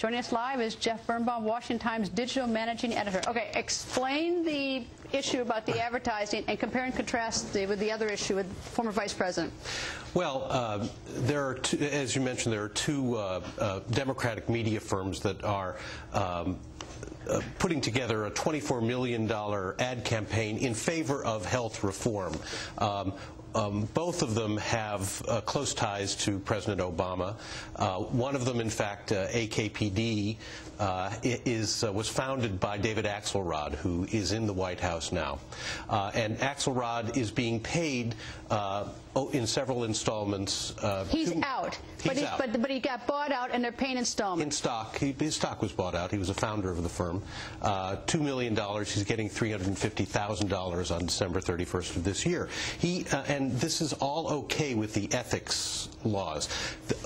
Joining us live is Jeff Birnbaum, Washington Times digital managing editor. Okay, explain the issue about the advertising and compare and contrast the, with the other issue with former vice president. Well, uh, there are, two, as you mentioned, there are two uh, uh, Democratic media firms that are um, uh, putting together a $24 million ad campaign in favor of health reform. Um, um, both of them have uh, close ties to President Obama. Uh, one of them, in fact, uh, AKPD, uh, is was founded by David Axelrod, who is in the White House now. and Axelrod is being paid in several installments. He's out. He's but, he, out. But, but, he got bought out, and they're paying installments. In stock. He, his stock was bought out. He was a founder of the firm. $2 million. He's getting $350,000 on December 31st of this year. He and and this is all okay with the ethics laws.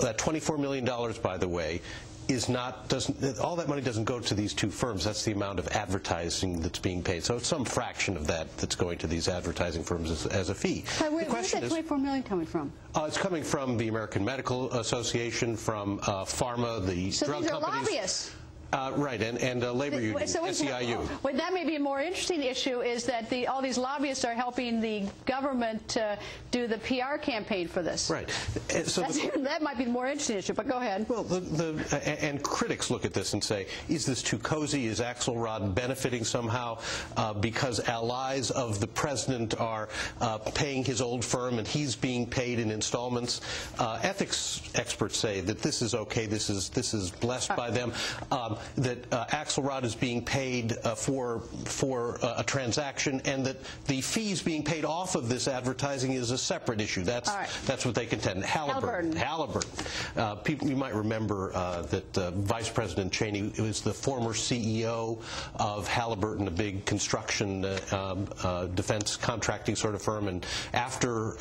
That $24 million, by the way, is not doesn't all that money doesn't go to these two firms. That's the amount of advertising that's being paid. So it's some fraction of that that's going to these advertising firms as, as a fee. Where, where's that 24 million coming from? Uh, it's coming from the American Medical Association, from uh, pharma, the so drug these are companies. Lobbyists. Uh, right, and, and uh, labor union, so SEIU. Well, that may be a more interesting issue is that the, all these lobbyists are helping the government uh, do the PR campaign for this. Right. So the, that might be the more interesting issue, but go ahead. Well, the, the, and critics look at this and say, is this too cozy? Is Axelrod benefiting somehow uh, because allies of the president are uh, paying his old firm and he's being paid in installments? Uh, ethics experts say that this is okay. This is this is blessed by them. Um, that uh, Axelrod is being paid uh, for for uh, a transaction, and that the fees being paid off of this advertising is a separate issue. That's right. that's what they contend. Halliburton. Halliburton. Halliburton. Uh, people, you might remember uh, that uh, Vice President Cheney was the former CEO of Halliburton, a big construction um, defense contracting sort of firm, and after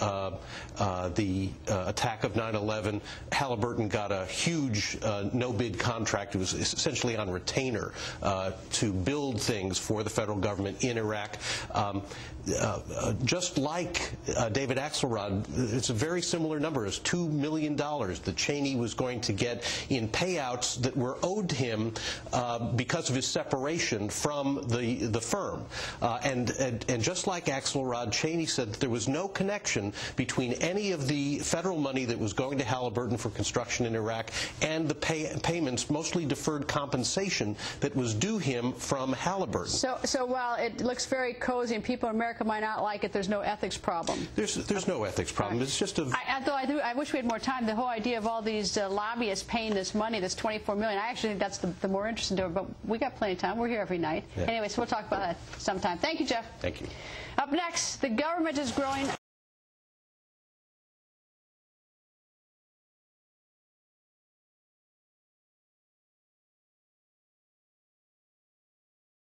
the attack of 9/11, Halliburton got a huge no-bid contract. It was essentially on retainer uh, to build things for the federal government in Iraq. Um, uh, uh, just like uh, David Axelrod, it's a very similar number as $2 million that Cheney was going to get in payouts that were owed to him uh, because of his separation from the, the firm. And, and, and just like Axelrod, Cheney said that there was no connection between any of the federal money that was going to Halliburton for construction in Iraq and the pay, payments, mostly deferred compensation, that was due him from Halliburton. So, so while it looks very cozy and people in America might not like it, there's no ethics problem. There's there's no ethics problem. It's just a. I, though I, do, I wish we had more time. The whole idea of all these uh, lobbyists paying this money, this 24 million, I actually think that's the, the more interesting to it. But we got plenty of time. We're here every night. Yeah. Anyway, so we'll talk about that sometime. Thank you, Jeff. Thank you. Up next, the government is growing.